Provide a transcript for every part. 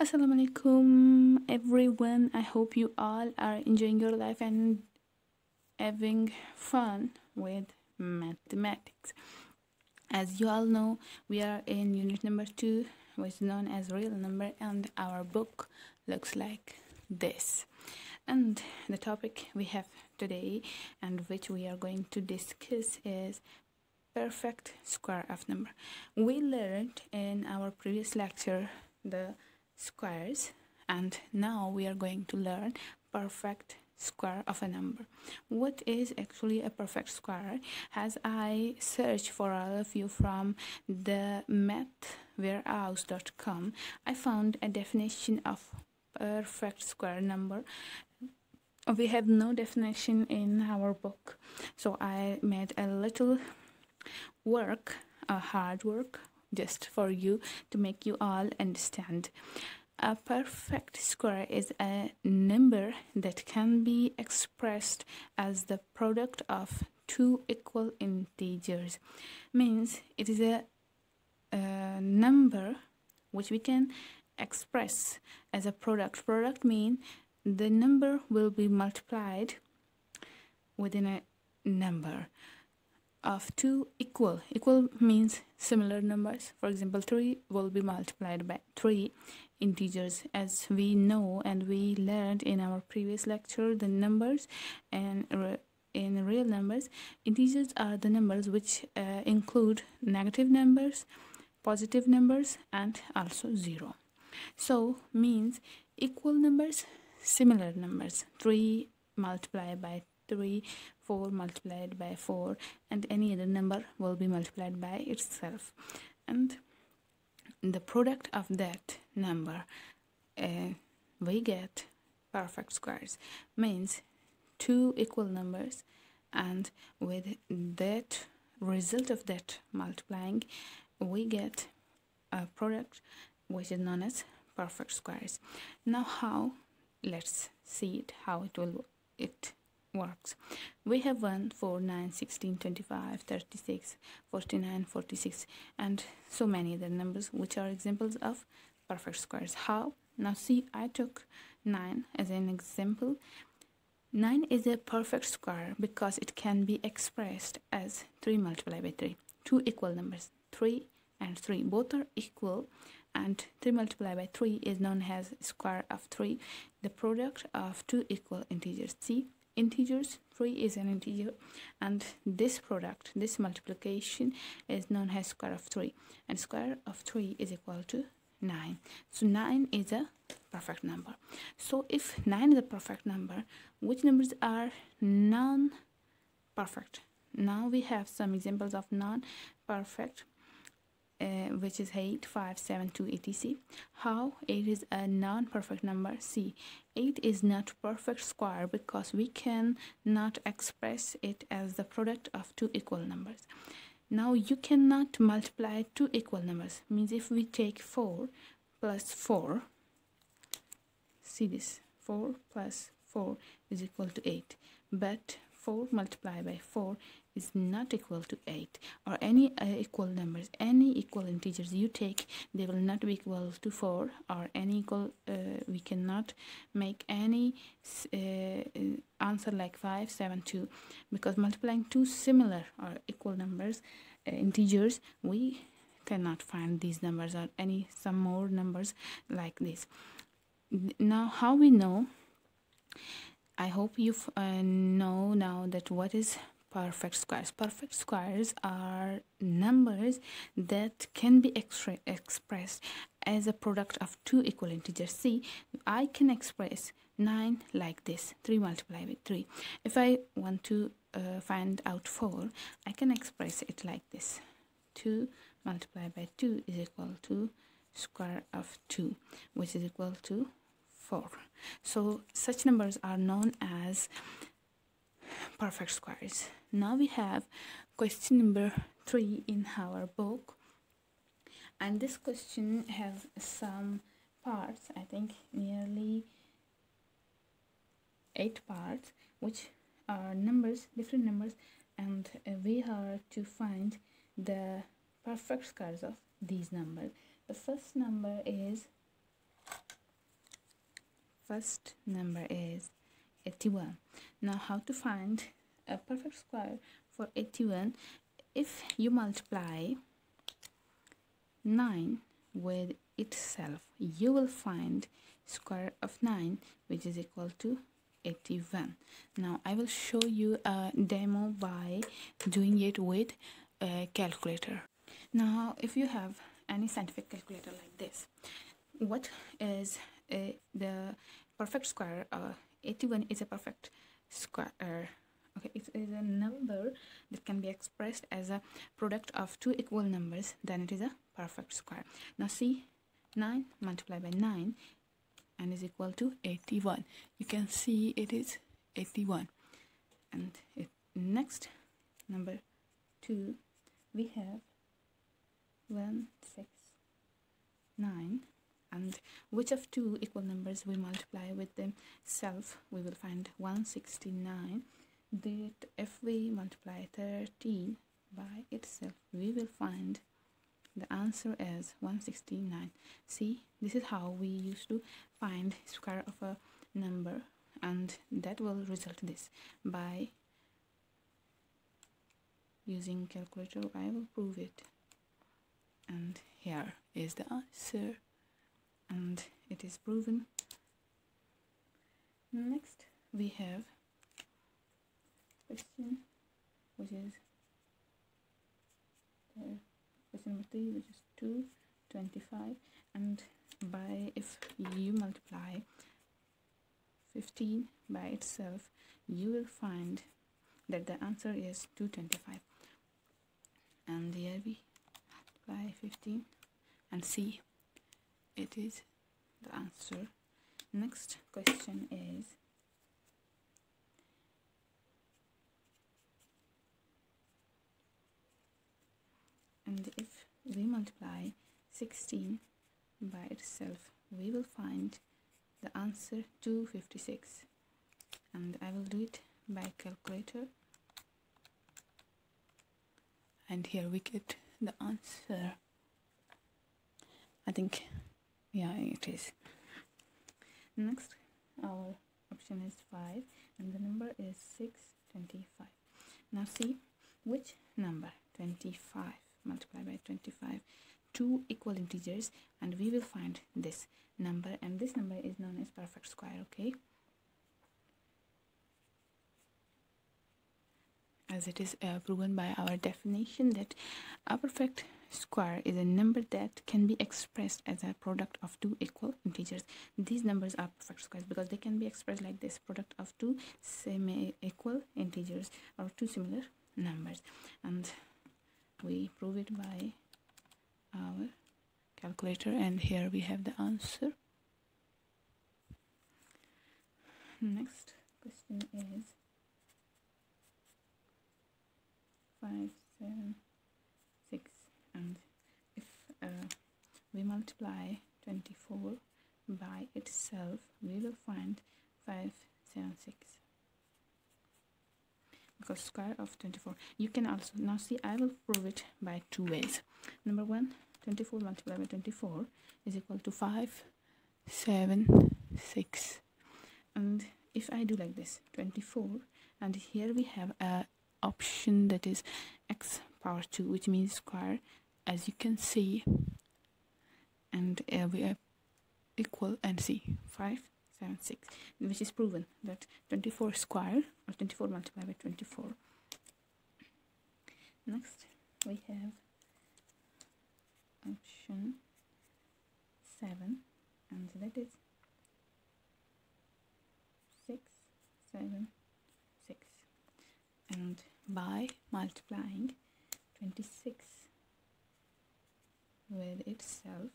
Assalamu alaikum everyone. I hope you all are enjoying your life and having fun with mathematics. As you all know, we are in unit number 2 which is known as real number and our book looks like this. And the topic we have today and which we are going to discuss is perfect square of number. We learned in our previous lecture the squares and now we are going to learn perfect square of a number. What is actually a perfect square? As i searched for all of you from the mathwarehouse.com i found a definition of perfect square number. We have no definition in our book so i made a little work a hard work just for you to make you all understand. A perfect square is a number that can be expressed as the product of two equal integers. Means it is a, a number which we can express as a product. Product mean the number will be multiplied within a number of two equal. Equal means similar numbers. For example 3 will be multiplied by 3 integers. As we know and we learned in our previous lecture the numbers and in real numbers integers are the numbers which uh, include negative numbers positive numbers and also zero. So means equal numbers similar numbers. 3 multiplied by 3 4 multiplied by 4 and any other number will be multiplied by itself. And the product of that number uh, we get perfect squares means two equal numbers and with that result of that multiplying we get a product which is known as perfect squares. Now how? Let's see it how it will it works. We have 1, 4, 9, 16, 25, 36, 49, 46 and so many other numbers which are examples of perfect squares. How? Now see I took 9 as an example. 9 is a perfect square because it can be expressed as 3 multiplied by 3. Two equal numbers 3 and 3 both are equal and 3 multiplied by 3 is known as square of 3 the product of two equal integers see integers 3 is an integer and this product this multiplication is known as square of 3 and square of 3 is equal to 9 so 9 is a perfect number. So if 9 is a perfect number which numbers are non-perfect? Now we have some examples of non-perfect uh, which is 8, 5, 7, 2, etc. How 8 is a non-perfect number? See, 8 is not perfect square because we can not express it as the product of two equal numbers. Now you cannot multiply two equal numbers. Means if we take 4 plus 4, see this, 4 plus 4 is equal to 8. But 4 multiplied by 4 is not equal to 8 or any uh, equal numbers any equal integers you take they will not be equal to 4 or any equal uh, we cannot make any uh, answer like 5 7 2 because multiplying two similar or equal numbers uh, integers we cannot find these numbers or any some more numbers like this. Now how we know? I hope you uh, know now that what is perfect squares. Perfect squares are numbers that can be expressed as a product of two equal integers. See, I can express 9 like this, 3 multiplied by 3. If I want to uh, find out 4, I can express it like this. 2 multiplied by 2 is equal to square of 2, which is equal to 4. So such numbers are known as perfect squares. Now we have question number 3 in our book and this question has some parts I think nearly 8 parts which are numbers different numbers and uh, we are to find the perfect squares of these numbers the first number is first number is 81 now how to find a perfect square for 81 if you multiply 9 with itself you will find square of 9 which is equal to 81 now i will show you a demo by doing it with a calculator. Now if you have any scientific calculator like this what is a, the perfect square uh, 81 is a perfect square. Okay it is a number that can be expressed as a product of two equal numbers then it is a perfect square. Now see 9 multiplied by 9 and is equal to 81 you can see it is 81 and it, next number 2 we have 1 6 9 and which of two equal numbers we multiply with themselves we will find 169 that if we multiply 13 by itself we will find the answer is 169 see this is how we used to find square of a number and that will result this by using calculator. I will prove it. And here is the answer and it is proven. Next we have question which is question number 3 which is 225 and by if you multiply 15 by itself you will find that the answer is 225 and here we multiply 15 and see it is the answer. Next question is and if we multiply 16 by itself we will find the answer 256 and I will do it by calculator. And here we get the answer. I think yeah it is. Next our option is 5 and the number is 625 now see which number 25 multiplied by 25 two equal integers and we will find this number and this number is known as perfect square okay? As it is uh, proven by our definition that a perfect square is a number that can be expressed as a product of two equal integers. These numbers are perfect squares because they can be expressed like this product of two semi equal integers or two similar numbers. And we prove it by our calculator and here we have the answer. Next question is 5 7 6 and if uh, we multiply 24 by itself we will find 576 because square of 24 you can also now see I will prove it by two ways. Number one 24 multiplied by 24 is equal to 5 7 6 and if I do like this 24 and here we have a option that is x power 2 which means square. As you can see and uh, we are equal and see 5 7 6 which is proven that 24 square or 24 multiplied by 24 next we have option 7 and that is 6 7 6 and by multiplying 26 with itself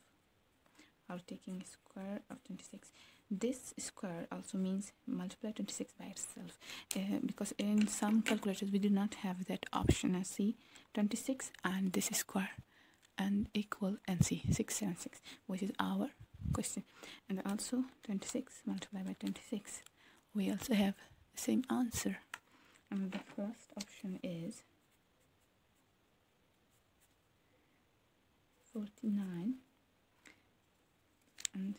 or taking square of 26 this square also means multiply 26 by itself uh, because in some calculators we do not have that option. As see 26 and this is square and equal and see 676 which is our question. And also 26 multiplied by 26 we also have the same answer. And the first option is 49 and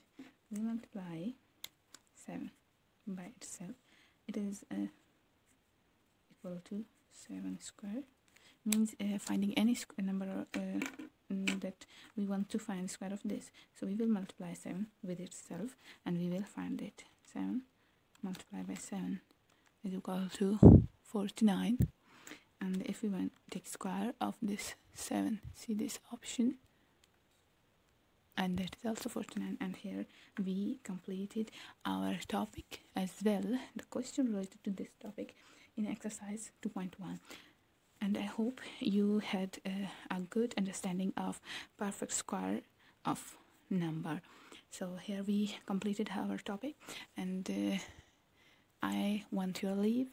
we multiply 7 by itself. It is uh, equal to 7 square. Means uh, finding any number uh, mm, that we want to find square of this. So we will multiply 7 with itself and we will find it. 7 multiplied by 7 is equal to 49 and if we want take square of this 7 see this option and that is also 49 and here we completed our topic as well. The question related to this topic in exercise 2.1 and I hope you had uh, a good understanding of perfect square of number. So here we completed our topic and uh, I want to leave.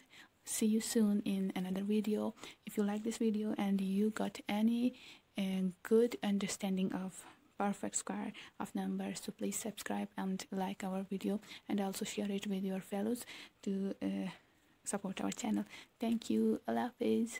See you soon in another video. If you like this video and you got any uh, good understanding of perfect square of numbers so please subscribe and like our video and also share it with your fellows to uh, support our channel. Thank you. Allah hafiz